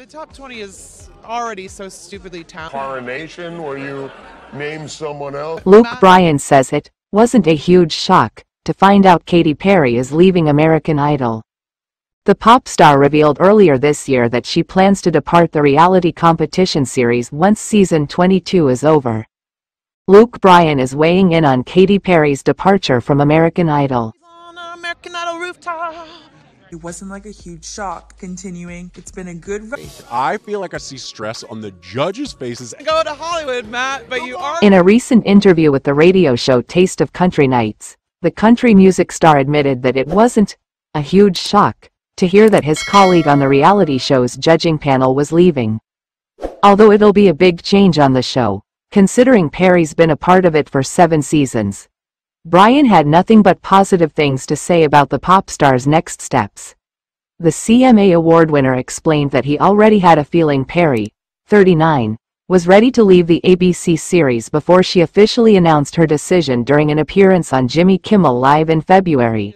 The top 20 is already so stupidly talented. Coronation, where you name someone else. Luke Bryan says it wasn't a huge shock to find out Katy Perry is leaving American Idol. The pop star revealed earlier this year that she plans to depart the reality competition series once season 22 is over. Luke Bryan is weighing in on Katy Perry's departure from American Idol. On an American Idol rooftop. It wasn't like a huge shock. Continuing, it's been a good run. I feel like I see stress on the judges' faces. Go to Hollywood, Matt, but you are. In a recent interview with the radio show Taste of Country Nights, the country music star admitted that it wasn't a huge shock to hear that his colleague on the reality show's judging panel was leaving. Although it'll be a big change on the show, considering Perry's been a part of it for seven seasons. Bryan had nothing but positive things to say about the pop star's next steps. The CMA award winner explained that he already had a feeling Perry, 39, was ready to leave the ABC series before she officially announced her decision during an appearance on Jimmy Kimmel Live in February.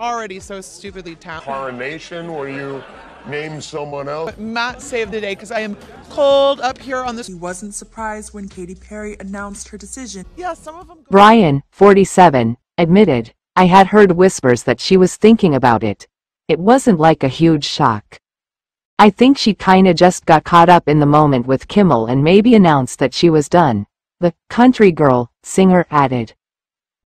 Is already so stupidly talented. Coronation, where you name someone else. Matt saved the day because I am cold up here on this. He wasn't surprised when Katy Perry announced her decision. Yeah, some of them. Bryan, 47, admitted, I had heard whispers that she was thinking about it. It wasn't like a huge shock. I think she kinda just got caught up in the moment with Kimmel and maybe announced that she was done. The country girl singer added.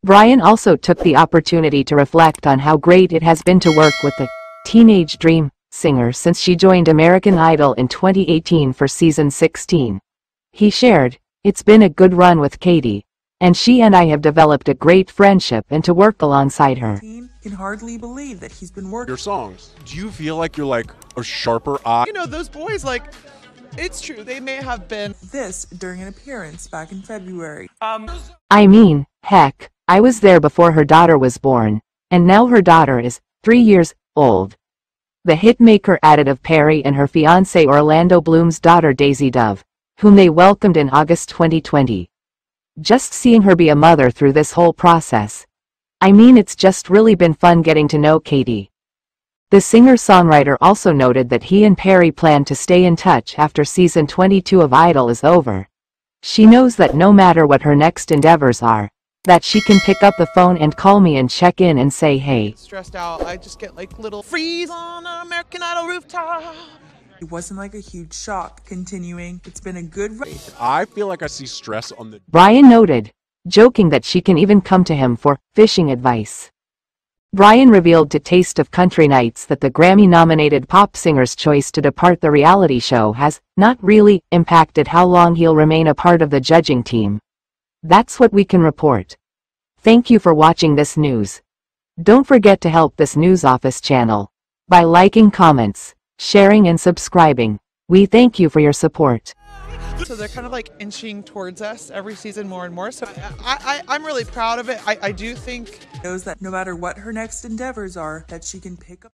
Bryan also took the opportunity to reflect on how great it has been to work with the Teenage Dream singer since she joined American Idol in 2018 for season 16. He shared, It's been a good run with Katy, and she and I have developed a great friendship and to work alongside her. Can hardly believe that he's been working. Your songs. Do you feel like you're like a sharper eye? You know, those boys, like, it's true. They may have been. This during an appearance back in February. Um I mean, heck, I was there before her daughter was born, and now her daughter is three years old. The hitmaker added of Perry and her fiancé Orlando Bloom's daughter Daisy Dove, whom they welcomed in August 2020. Just seeing her be a mother through this whole process. I mean, it's just really been fun getting to know Katy. The singer-songwriter also noted that he and Perry plan to stay in touch after season 22 of Idol is over. She knows that no matter what her next endeavors are, that she can pick up the phone and call me and check in and say hey. stressed out. I just get like little freeze on American Idol rooftop. It wasn't like a huge shock. Continuing, it's been a good run. I feel like I see stress on the Bryan noted, joking that she can even come to him for fishing advice. Bryan revealed to Taste of Country Nights that the Grammy-nominated pop singer's choice to depart the reality show has not really impacted how long he'll remain a part of the judging team. That's what we can report. Thank you for watching this news. Don't forget to help this news office channel by liking comments, sharing and subscribing. We thank you for your support. So they're kind of like inching towards us every season more and more. So I, I, I'm really proud of it. I, I do think Knows that no matter what her next endeavors are, that she can pick up.